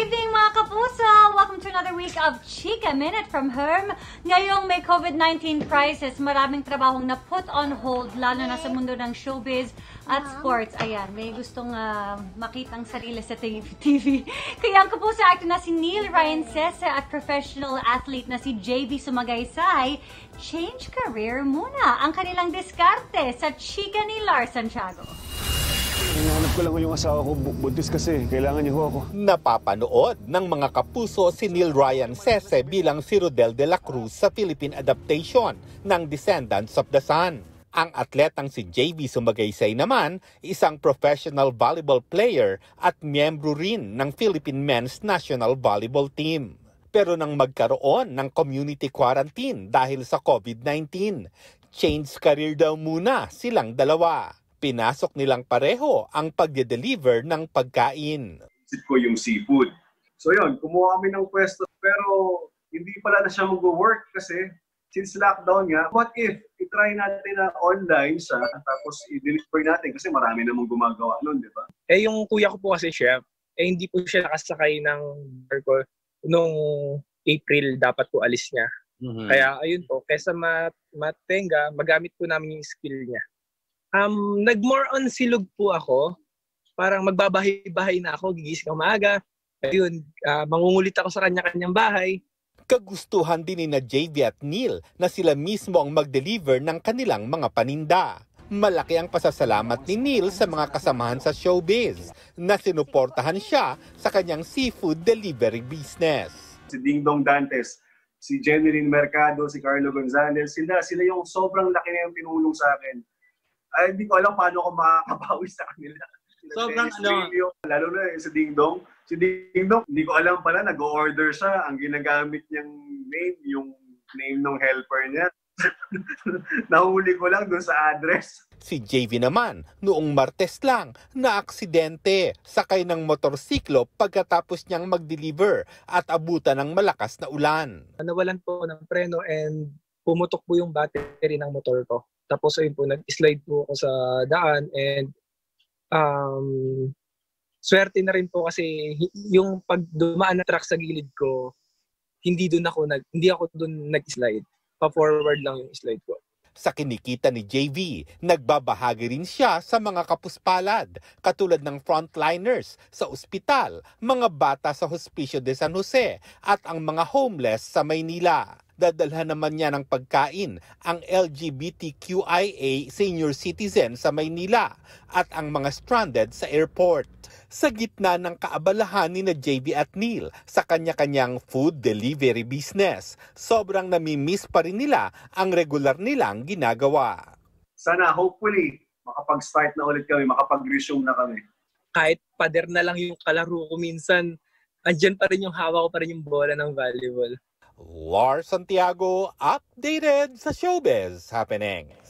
evening mga kapuso! Welcome to another week of Chika Minute from Herm. Ngayong may COVID-19 crisis, maraming trabahong na put on hold, lalo na sa mundo ng showbiz at sports. Ayan, may gustong uh, makitang sarili sa TV. Kaya ang kapuso actor na si Neil Ryan Sese at professional athlete na si JB Sumagaysay, change career muna ang kanilang diskarte sa Chika ni Lars Santiago. Hinahanap ko lang yung asawa ko, bu- buntis kasi. Kailangan niyo ako. Napapanood ng mga kapuso si Neil Ryan Sese bilang si Rodel de la Cruz sa Philippine adaptation ng Descendants of the Sun. Ang atletang si JB Sumagaysay naman, isang professional volleyball player at miyembro rin ng Philippine Men's National Volleyball Team. Pero nang magkaroon ng community quarantine dahil sa COVID-19, change career daw muna silang dalawa. Pinasok nilang pareho ang pagde-deliver ng pagkain. Isip ko yung seafood. So yun, kumuha kami ng pwesto pero hindi pala na siya mag-work kasi since lockdown nga, what if itry natin na online siya tapos i-deliver natin kasi marami namang gumagawa nun, di ba? Eh, yung kuya ko po kasi chef, eh, hindi po siya nakasakay ng bar ko nung April dapat po alis niya. Kaya ayun po, kesa mat matenga, magamit po namin yung skill niya. Um, nag more on silog po ako. Parang magbabahay-bahay na ako, gigising ako maaga. Ayun, ah, mangungulit ako sa kanya-kanyang bahay. Kagustuhan din ni na JV at Neil na sila mismo ang mag-deliver ng kanilang mga paninda. Malaki ang pasasalamat ni Neil sa mga kasamahan sa showbiz na sinuportahan siya sa kanyang seafood delivery business. Si Ding Dong Dantes, si Jeneline Mercado, si Carlo Gonzalez, sila, sila yung sobrang laki na yung tinulong sa akin. Ay, hindi ko alam paano ako makakabawi sa kanila. Sobrang ano. Lalo na yung si Ding Dong. Si Ding Dong, hindi ko alam pala, nag-order siya. Ang ginagamit niyang name, yung name ng helper niya. Nahuli ko lang doon sa address. Si JV naman, noong Martes lang, na aksidente sakay ng motorsiklo pagkatapos niyang mag-deliver at abutan ng malakas na ulan. Nawalan po ng preno and pumutok po yung battery ng motor ko. Tapos ayun po, nag-slide po ako sa daan and um, swerte na rin po kasi yung pag dumaan na truck sa gilid ko, hindi doon ako nag hindi ako doon nag-slide. Pa-forward lang yung slide ko. Sa kinikita ni JV, nagbabahagi rin siya sa mga kapuspalad, katulad ng frontliners sa ospital, mga bata sa Hospicio de San Jose, at ang mga homeless sa Maynila. Dadalhan naman niya ng pagkain ang LGBTQIA senior citizen sa Maynila at ang mga stranded sa airport. Sa gitna ng kaabalahan ni na JV at Neil sa kanya-kanyang food delivery business, sobrang namimiss pa rin nila ang regular nilang ginagawa. Sana, hopefully, makapag-start na ulit kami, makapag-resume na kami. Kahit pader na lang yung kalaro ko minsan, andyan pa rin yung hawak ko pa rin yung bola ng volleyball. Lars Santiago, updated sa Showbiz Happenings.